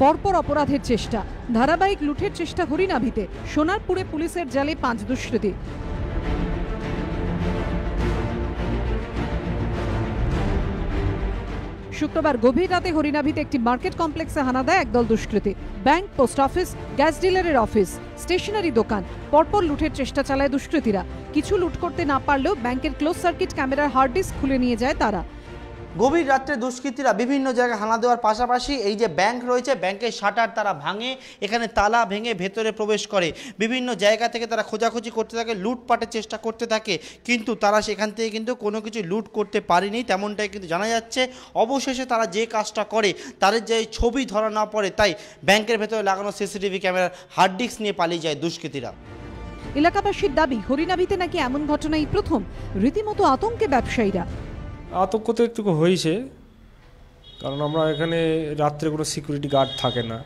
পরপর অপরাধের চেষ্টা। ধারাবাহিক লুঠের চেষ্টা হরিনাভিতে। সোনারপুরে পুলিশের জালে পাঁচ দুষ্কৃতী। শুক্রবার গভীর রাতে হরিনাভিতে একটি মার্কেট কমপ্লেক্সে হানা দেয় একদল দুষ্কৃতী। ব্যাংক, পোস্ট অফিস, গ্যাস ডিলারের অফিস, স্টেশনারি দোকান। পরপর লুঠের চেষ্টা চালায় দুষ্কৃতীরা। কিছু লুট করতে না পারলেও ব্যাংকের ক্লোজ সার্কিট ক্যামেরার হার্ড ডিস্ক খুলে নিয়ে যায় তারা। গভীর রাত্রে দুষ্কৃতীরা বিভিন্ন জায়গায় হানা দেওয়ার পাশাপাশি এই যে ব্যাংক রয়েছে, ব্যাংকের শাটার তারা ভাঙে, এখানে তালা ভেঙে ভেতরে প্রবেশ করে। বিভিন্ন জায়গা থেকে তারা খোঁজাখুঁজি করতে থাকে, লুটপাটের চেষ্টা করতে থাকে, কিন্তু তারা সেখান থেকে কিন্তু কোনো কিছু লুট করতে পারেনি, তেমনটাই কিন্তু জানা যাচ্ছে। অবশেষে তারা যে কাজটা করে, তাদের যে ছবি ধরা না পড়ে, তাই ব্যাংকের ভেতরে লাগানো সিসিটিভি ক্যামেরার হার্ড ডিস্ক নিয়ে পালিয়ে যায় দুষ্কৃতীরা। এলাকাবাসীর দাবি, হরিনাভিতে নাকি এমন ঘটনাই প্রথম? রীতিমতো আতঙ্কে ব্যবসায়ীরা। আতঙ্ক তো একটু হয়েছে, কারণ আমরা এখানে রাত্রে কোনো সিকিউরিটি গার্ড থাকে না।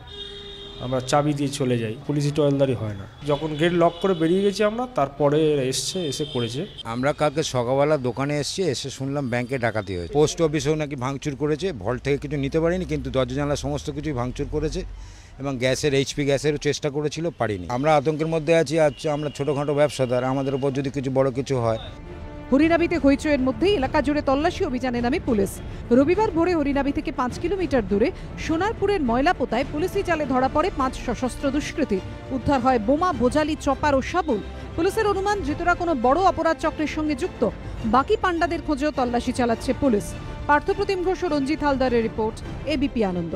আমরা চাবি দিয়ে চলে যাই, পুলিশি টয়েলদারি হয় না। যখন গেট লক করে বেরিয়ে গেছি আমরা, তারপরে এসছে, এসে করেছে। আমরা কালকে সকালবেলা দোকানে এসেছি, এসে শুনলাম ব্যাংকে ডাকাতি হয়েছে। পোস্ট অফিসেও নাকি ভাঙচুর করেছে ভল্ট থেকে কিছু নিতে পারিনি, কিন্তু দরজা জানলা সমস্ত কিছুই ভাঙচুর করেছে এবং গ্যাসের এইচপি গ্যাসেরও চেষ্টা করেছিল, পারিনি। আমরা আতঙ্কের মধ্যে আছি আচ্ছা আমরা ছোটোখাটো ব্যবসাদার, আমাদের উপর যদি কিছু বড় কিছু হয়। হরিনাভিতে হইচয়ের মধ্যেই এলাকা জুড়ে তল্লাশি অভিযানে নামে পুলিশ। রবিবার ভোরে হরিনাভি থেকে পাঁচ কিলোমিটার দূরে সোনারপুরের ময়লাপোতায় পুলিশি জালে ধরা পড়ে পাঁচ সশস্ত্র দুষ্কৃতী। উদ্ধার হয় বোমা, ভোজালি, চপার ও সাবুল পুলিশের অনুমান, ধৃতরা কোনো বড় অপরাধ চক্রের সঙ্গে যুক্ত। বাকি পাণ্ডাদের খোঁজেও তল্লাশি চালাচ্ছে পুলিশ। পার্থপ্রতিম ঘোষ ও রঞ্জিত হালদারের রিপোর্ট এবিপি আনন্দ।